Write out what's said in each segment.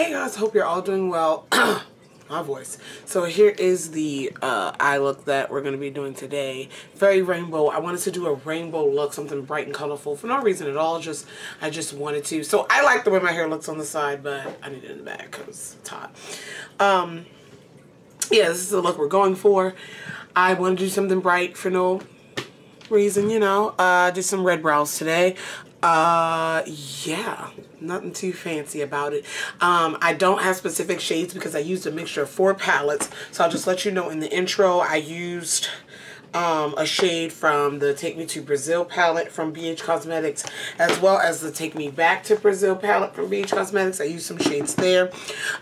Hey guys, hope you're all doing well. My voice. So here is the uh, eye look that we're going to be doing today. Very rainbow. I wanted to do a rainbow look, something bright and colorful for no reason at all. Just I just wanted to. So I like the way my hair looks on the side, but I need it in the back because it's hot. Um, yeah, this is the look we're going for. I want to do something bright for no reason, you know. Uh, did some red brows today. Uh, yeah, nothing too fancy about it. Um, I don't have specific shades because I used a mixture of four palettes. So I'll just let you know in the intro, I used um, a shade from the Take Me to Brazil palette from BH Cosmetics, as well as the Take Me Back to Brazil palette from BH Cosmetics. I used some shades there.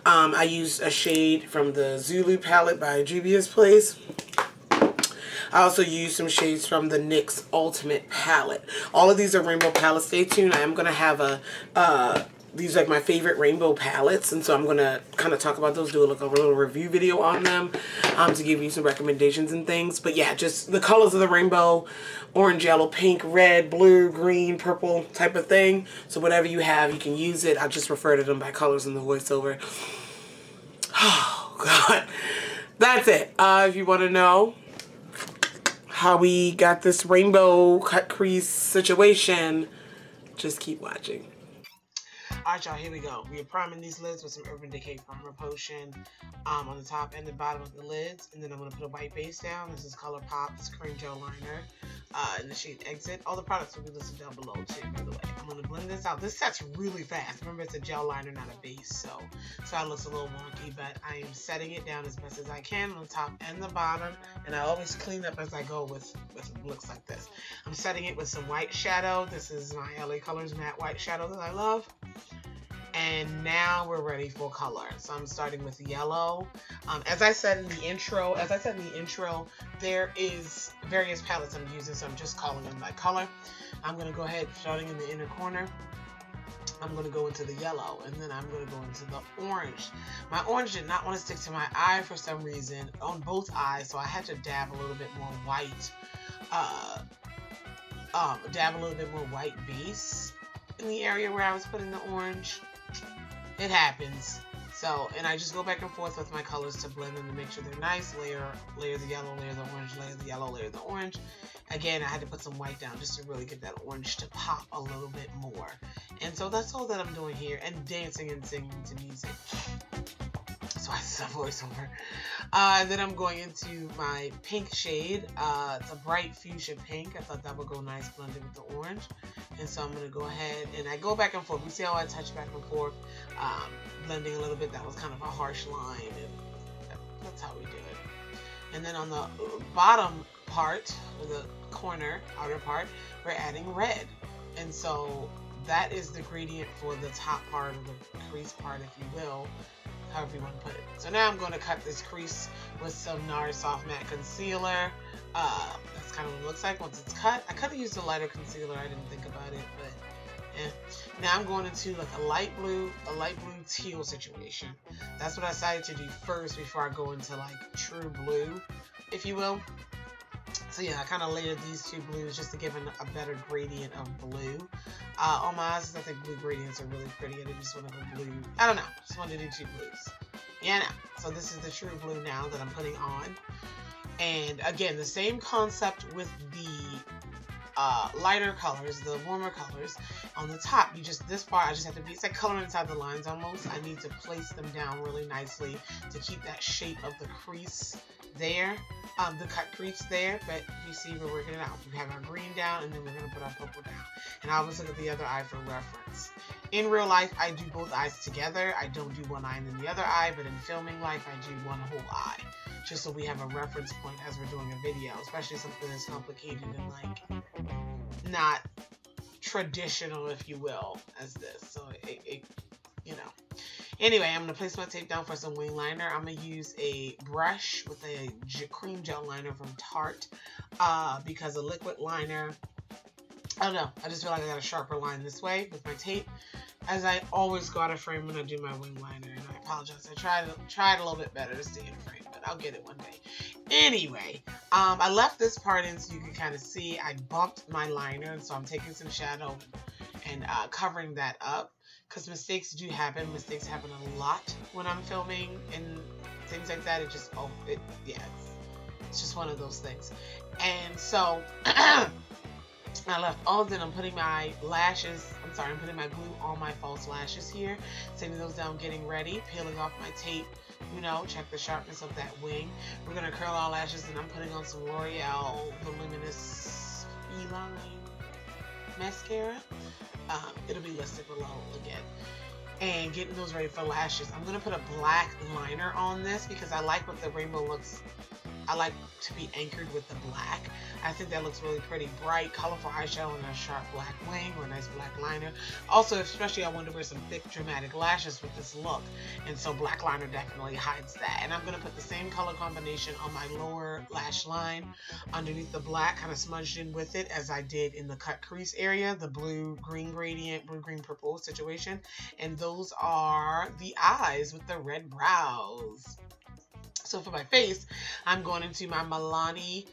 Um, I used a shade from the Zulu palette by Juvia's Place. I also used some shades from the NYX Ultimate palette. All of these are rainbow palettes. Stay tuned. I am going to have a... Uh, these are like my favorite rainbow palettes and so I'm going to kind of talk about those, do a, like a little review video on them um, to give you some recommendations and things. But yeah, just the colors of the rainbow, orange, yellow, pink, red, blue, green, purple type of thing. So whatever you have, you can use it. I just refer to them by colors in the voiceover. Oh, God. That's it. Uh, if you want to know, how we got this rainbow cut crease situation. Just keep watching. Alright y'all, here we go. We are priming these lids with some Urban Decay Primer Potion um, on the top and the bottom of the lids. And then I'm going to put a white base down. This is ColourPop's Cream Gel Liner uh, in the shade Exit. All the products will be listed down below too, by the way. I'm going to blend this out. This sets really fast. Remember, it's a gel liner, not a base, so so it looks a little wonky, but I am setting it down as best as I can on the top and the bottom. And I always clean up as I go with, with looks like this. I'm setting it with some white shadow. This is my LA Colors matte white shadow that I love and now we're ready for color. So I'm starting with yellow. Um, as I said in the intro, as I said in the intro, there is various palettes I'm using, so I'm just calling them by color. I'm gonna go ahead, starting in the inner corner, I'm going to go into the yellow and then I'm going to go into the orange. My orange did not want to stick to my eye for some reason on both eyes, so I had to dab a little bit more white, uh, um, dab a little bit more white base in the area where I was putting the orange it happens. So, and I just go back and forth with my colors to blend them to make sure they're nice. Layer, layer the yellow, layer the orange, layer the yellow, layer the orange. Again, I had to put some white down just to really get that orange to pop a little bit more. And so that's all that I'm doing here, and dancing and singing to music. So I said voiceover. Uh, then I'm going into my pink shade. Uh, it's a bright fuchsia pink. I thought that would go nice blended with the orange. And so I'm going to go ahead and I go back and forth. You see how I touch back and forth, um, blending a little bit. That was kind of a harsh line. And that's how we do it. And then on the bottom part, or the corner, outer part, we're adding red. And so that is the gradient for the top part of the crease part, if you will however you want to put it. So now I'm going to cut this crease with some NARS Soft Matte Concealer. Uh, that's kind of what it looks like once it's cut. I could have used a lighter concealer. I didn't think about it, but. Now I'm going into like a light blue, a light blue teal situation. That's what I decided to do first before I go into like true blue, if you will. So yeah, I kind of layered these two blues just to give an, a better gradient of blue. Uh, on my eyes, I think blue gradients are really pretty. and I just want to go blue. I don't know. Just want to do two blues. Yeah, now. So this is the true blue now that I'm putting on. And again, the same concept with the uh, lighter colors, the warmer colors. On the top, you just, this part, I just have to be, it's like coloring inside the lines almost. I need to place them down really nicely to keep that shape of the crease there, um, the cut crease there, but you see we're working it out. We have our green down and then we're going to put our purple down. And I always look at the other eye for reference. In real life, I do both eyes together. I don't do one eye and then the other eye, but in filming life, I do one whole eye. Just so we have a reference point as we're doing a video, especially something that's complicated and like not traditional, if you will, as this. So it, it you know. Anyway, I'm going to place my tape down for some wing liner. I'm going to use a brush with a cream gel liner from Tarte uh, because a liquid liner, I don't know, I just feel like I got a sharper line this way with my tape. As I always go out of frame when I do my wing liner, apologize. I tried, tried a little bit better to stay in frame, but I'll get it one day. Anyway, um, I left this part in so you can kind of see I bumped my liner, and so I'm taking some shadow and uh, covering that up because mistakes do happen. Mistakes happen a lot when I'm filming and things like that. It just, oh, it, yeah, it's, it's just one of those things. And so, I left all then I'm putting my lashes, I'm sorry, I'm putting my glue on my false lashes here, taking those down, getting ready, peeling off my tape, you know, check the sharpness of that wing. We're going to curl our lashes and I'm putting on some L'Oreal Voluminous Feline mascara. Um, it'll be listed below again. And getting those ready for lashes. I'm going to put a black liner on this because I like what the rainbow looks I like to be anchored with the black. I think that looks really pretty. Bright, colorful eyeshadow and a sharp black wing or a nice black liner. Also, especially I wanted to wear some thick dramatic lashes with this look. And so black liner definitely hides that. And I'm going to put the same color combination on my lower lash line underneath the black, kind of smudged in with it as I did in the cut crease area, the blue-green gradient, blue-green-purple situation. And those are the eyes with the red brows. So for my face, I'm going into my Milani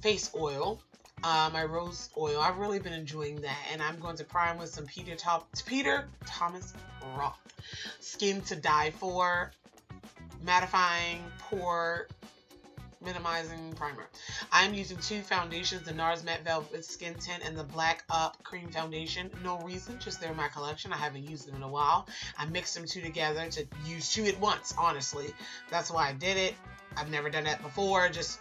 face oil, uh, my rose oil. I've really been enjoying that. And I'm going to prime with some Peter, Top Peter Thomas Roth Skin to Die For mattifying pore minimizing primer. I'm using two foundations, the NARS Matte Velvet Skin Tint and the Black Up Cream Foundation. No reason, just they're in my collection. I haven't used them in a while. I mixed them two together to use two at once, honestly. That's why I did it. I've never done that before, just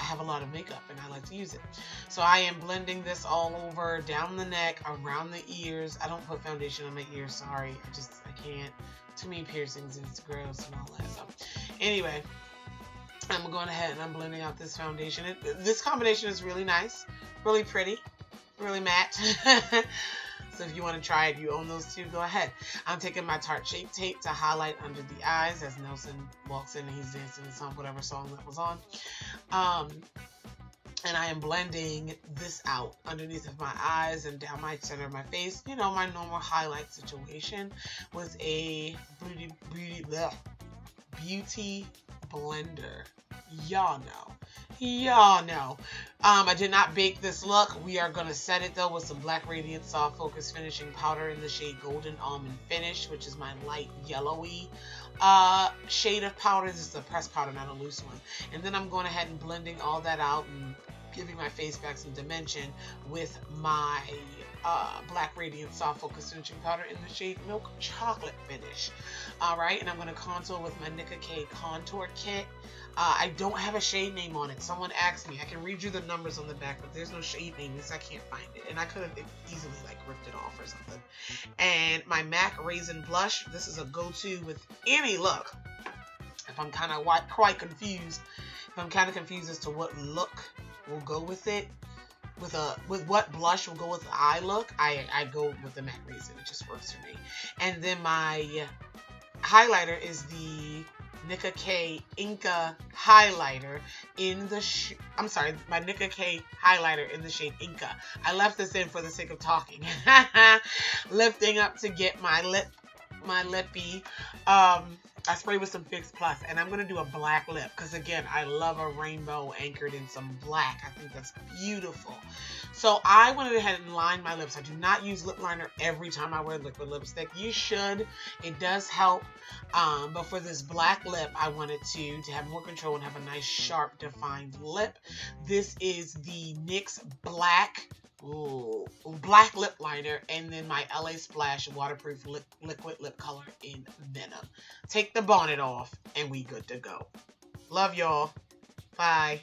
I have a lot of makeup and I like to use it. So I am blending this all over, down the neck, around the ears. I don't put foundation on my ears, sorry. I just, I can't. Too many piercings and it's gross and all that. So anyway, I'm going ahead and I'm blending out this foundation. It, this combination is really nice, really pretty, really matte. so if you want to try it, you own those two, go ahead. I'm taking my Tarte Shape Tape to highlight under the eyes as Nelson walks in and he's dancing to some whatever song that was on. Um, and I am blending this out underneath of my eyes and down my center of my face. You know, my normal highlight situation was a beauty, beauty, bleh, beauty blender. Y'all know. Y'all know. Um, I did not bake this look. We are going to set it though with some Black Radiance Soft Focus Finishing Powder in the shade Golden Almond Finish, which is my light yellowy uh, shade of powder. This is a pressed powder, not a loose one. And then I'm going ahead and blending all that out and giving my face back some dimension with my uh, Black Radiance Soft Focus Finishing Powder in the shade Milk Chocolate Finish. Alright, and I'm going to contour with my Nicka K Contour Kit. Uh, I don't have a shade name on it. Someone asked me. I can read you the numbers on the back, but there's no shade name because I can't find it. And I could have easily like ripped it off or something. And my MAC Raisin Blush. This is a go-to with any look. If I'm kind of quite confused, if I'm kind of confused as to what look will go with it, with a with what blush will go with the eye look, I I go with the matte Raisin. It just works for me. And then my highlighter is the Nicka K Inca highlighter in the I'm sorry, my Nicka K highlighter in the shade Inca. I left this in for the sake of talking. Lifting up to get my lip my lippy um I spray with some Fix Plus, and I'm going to do a black lip, because again, I love a rainbow anchored in some black. I think that's beautiful. So I went ahead and lined my lips. I do not use lip liner every time I wear liquid lipstick. You should. It does help. Um, but for this black lip, I wanted to, to have more control and have a nice, sharp, defined lip. This is the NYX Black Ooh, black lip liner and then my LA Splash waterproof liquid lip color in Venom. Take the bonnet off and we good to go. Love y'all. Bye.